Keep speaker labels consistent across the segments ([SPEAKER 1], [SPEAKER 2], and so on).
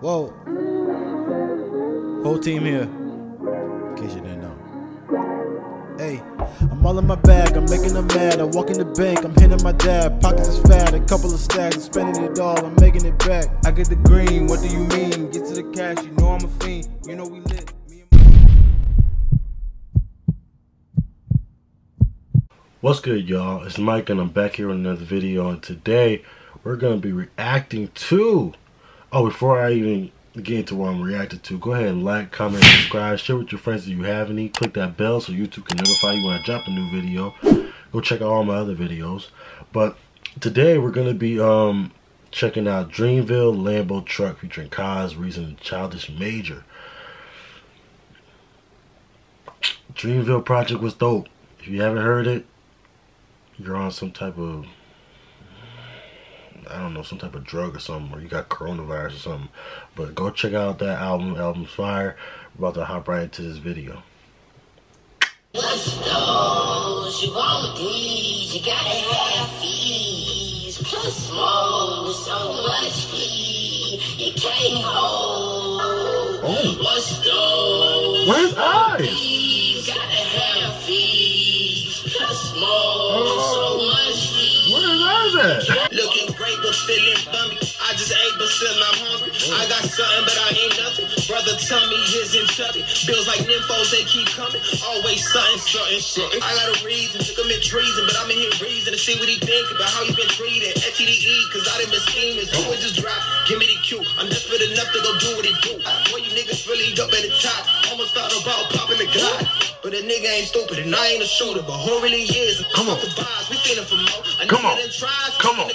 [SPEAKER 1] Whoa. Whole team here. In case you didn't know. Hey, I'm all in my bag, I'm making them mad. I walk in the bank, I'm hitting my dad. Pockets is fat, a couple of stacks, I'm spending it all, I'm making it back. I get the green, what do you mean? Get to the cash, you know I'm a fiend. You know we lit.
[SPEAKER 2] What's good, y'all? It's Mike, and I'm back here with another video. And today, we're gonna be reacting to. Oh, before I even get into what I'm reacting to, go ahead and like, comment, subscribe, share with your friends if you have any. Click that bell so YouTube can notify you when I drop a new video. Go check out all my other videos. But today, we're gonna be um checking out Dreamville Lambo Truck featuring Cozz, Reason, and Childish Major. Dreamville Project was dope. If you haven't heard it, you're on some type of I don't know, some type of drug or something, or you got coronavirus or something. But go check out that album, album's fire. We're about to hop right into this video.
[SPEAKER 3] What's those? You want these? You gotta have these. Plus more, so much weed. You can't hold.
[SPEAKER 2] Oh. Where's eyes?
[SPEAKER 3] These gotta have these. Plus more, oh. so much weed.
[SPEAKER 2] Where is eyes at?
[SPEAKER 3] Looking great but feeling bummy. I just ate but still I'm hungry. I got something but I ain't nothing. Brother tummy isn't chubby. Feels like nymphos they keep coming. Always something, something, something. I got a reason to in treason, but I'm in here reason to see what he think about how he been treated. FTDE, cause I done been scheming. So it just drop. Give me the cue. I'm desperate enough to go do what he do. Boy, you niggas really up at the top. Almost thought about popping the Glock. But a nigga ain't stupid and I ain't a shooter, but who really is?
[SPEAKER 2] Come on.
[SPEAKER 3] The bars, we feeling for more. A
[SPEAKER 2] Come
[SPEAKER 3] nigga
[SPEAKER 2] on.
[SPEAKER 3] done tried,
[SPEAKER 2] Come on.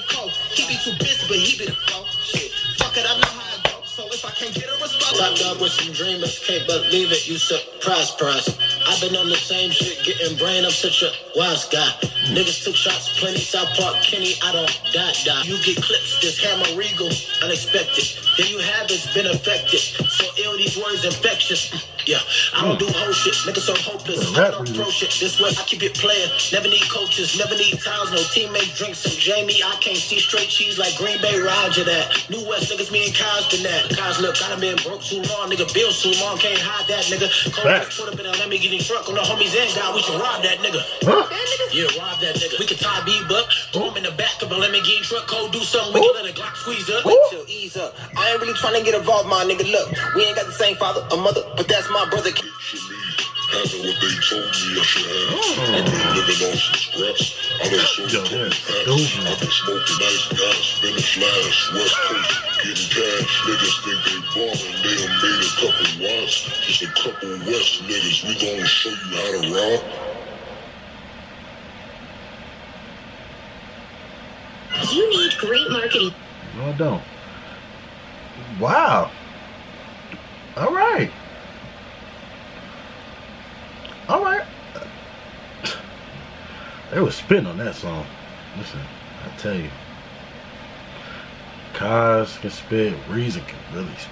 [SPEAKER 3] He be too busy, but he be the flow. Shit. Fuck it, I know how it go. So if I can't get a response,
[SPEAKER 4] Top dog with some dreamers, can't believe it, you surprise prize. I've been on the same shit, getting brain, I'm such a wise guy. Niggas took shots, plenty, South Park, Kenny, I don't die, die. You get clips, this hammer regal, unexpected. Then you have it's been affected. So ill, these words infectious. Mm, yeah, I don't do whole shit, niggas so hopeless. I don't pro shit, this way I keep it playing. Never need coaches, never need towels, no teammates, drinks. some Jamie. I can't see straight cheese like Green Bay, Roger that. New West niggas, me and Cozz been that. Cozz look, I done been broke too long, nigga, bill too long, can't hide that nigga.
[SPEAKER 2] Cole
[SPEAKER 4] put up in a let me get in truck on the homies and God, we should rob that nigga.
[SPEAKER 2] Huh?
[SPEAKER 4] Yeah, rob that nigga. We can tie B buck, throw him in the back of a lemon getting truck, cold, do something, we can let a Glock squeeze up.
[SPEAKER 2] Ooh.
[SPEAKER 4] Chill, ease up. I ain't really trying to get involved, my nigga. Look, we ain't got the same father or mother, but that's my brother.
[SPEAKER 5] Having what they told me I should have. Oh. I've been living on some scraps. I done sold
[SPEAKER 2] Yo,
[SPEAKER 5] a packs. I've been smoking nice guys, spinning flash, West Coast, getting cash. Niggas think they ballin', they done made a couple watts. Just a couple West niggas, we gon' show you how to rob.
[SPEAKER 6] You need great marketing.
[SPEAKER 2] No, I don't. Wow. All right. All right. They was spitting on that song. Listen, I tell you. Cozz can spit, Reason can really spit.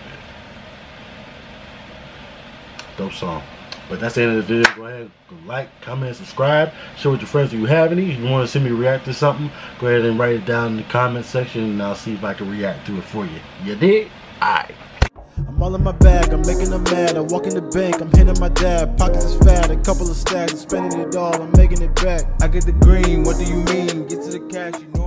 [SPEAKER 2] Dope song. But that's the end of the video. Go ahead, like, comment, subscribe. Share with your friends if you have any. If you want to see me react to something, go ahead and write it down in the comment section and I'll see if I can react to it for you. You dig? Alright.
[SPEAKER 1] All in my bag, I'm making them mad. I walk in the bank, I'm hitting my dad. Pockets is fat, a couple of stacks, I'm spending it all, I'm making it back. I get the green, what do you mean? Get to the cash, you know.